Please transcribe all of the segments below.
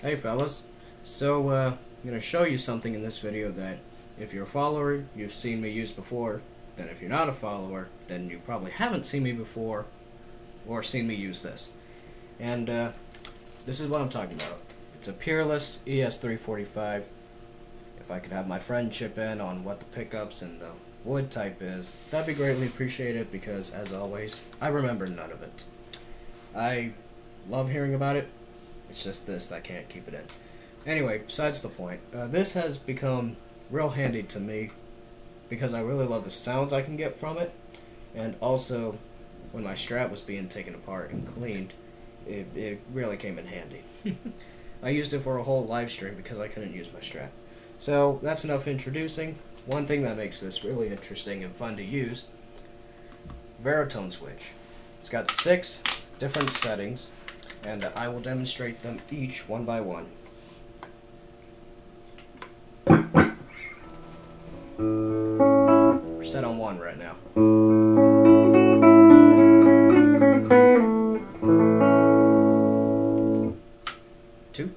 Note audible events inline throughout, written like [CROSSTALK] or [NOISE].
Hey fellas, so uh, I'm to show you something in this video that if you're a follower, you've seen me use before, then if you're not a follower, then you probably haven't seen me before or seen me use this. And uh, this is what I'm talking about. It's a Peerless ES345. If I could have my friend chip in on what the pickups and the wood type is, that'd be greatly appreciated because, as always, I remember none of it. I love hearing about it, it's just this that I can't keep it in. Anyway, besides the point, uh, this has become real handy to me because I really love the sounds I can get from it, and also when my strap was being taken apart and cleaned, it, it really came in handy. [LAUGHS] I used it for a whole live stream because I couldn't use my strap. So that's enough introducing. One thing that makes this really interesting and fun to use, Varitone switch. It's got six different settings and I will demonstrate them each one by one. We're set on one right now. Two.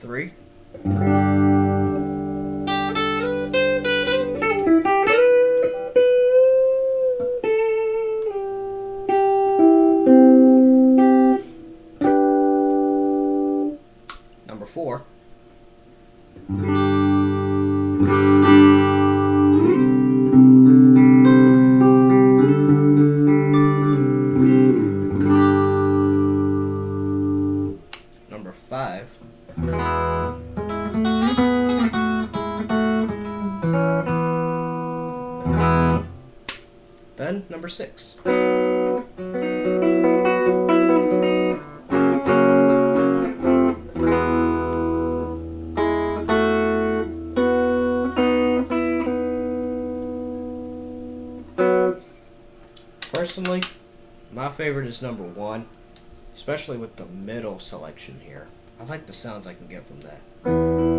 Three. Four. Number five. Then number six. Personally, my favorite is number one, especially with the middle selection here. I like the sounds I can get from that.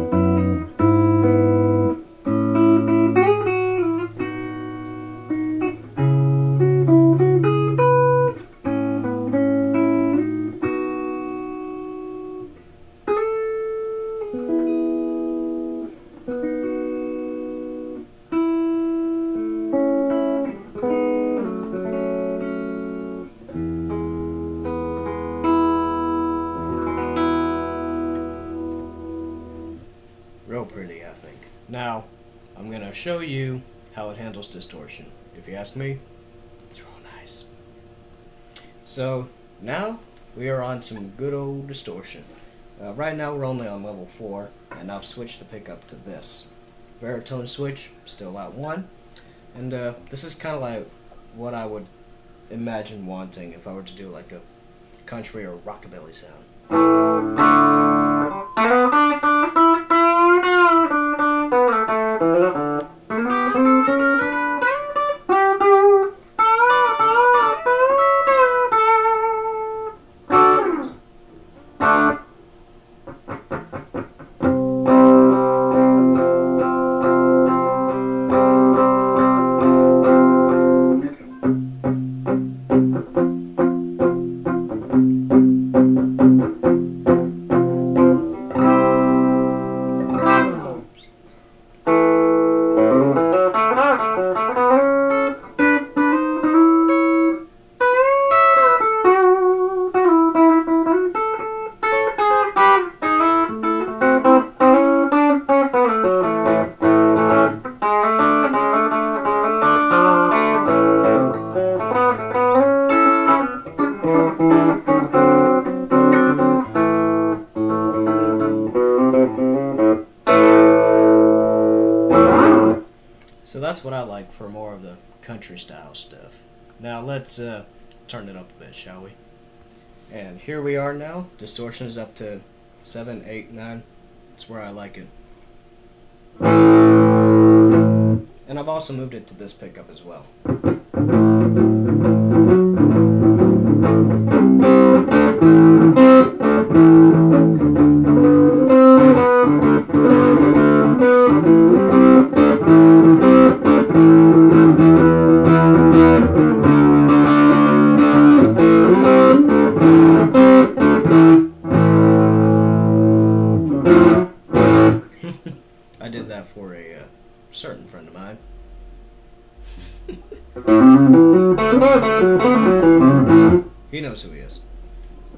Now, I'm going to show you how it handles distortion. If you ask me, it's real nice. So, now we are on some good old distortion. Uh, right now we're only on level 4, and I've switched the pickup to this. Varitone switch, still at 1. And uh, this is kind of like what I would imagine wanting if I were to do like a country or rockabilly sound. That's what I like for more of the country style stuff. Now let's uh, turn it up a bit, shall we? And here we are now. Distortion is up to 7, 8, 9. It's where I like it. And I've also moved it to this pickup as well. I did that for a uh, certain friend of mine. he knows who he is.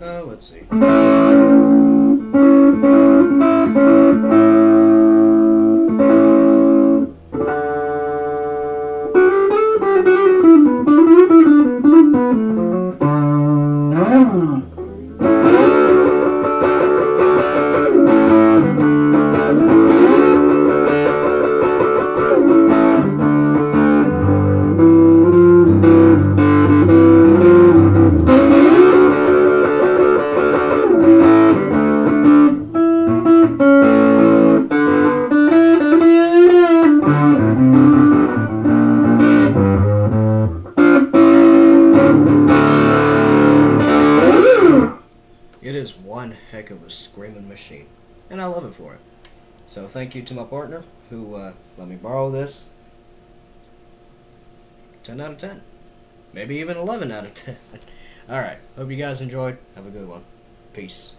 Uh, let's see. Mm. Screaming machine, and I love it for it. So thank you to my partner who uh, let me borrow this. 10 out of 10. Maybe even 11 out of 10. [LAUGHS] Alright, hope you guys enjoyed. Have a good one. Peace.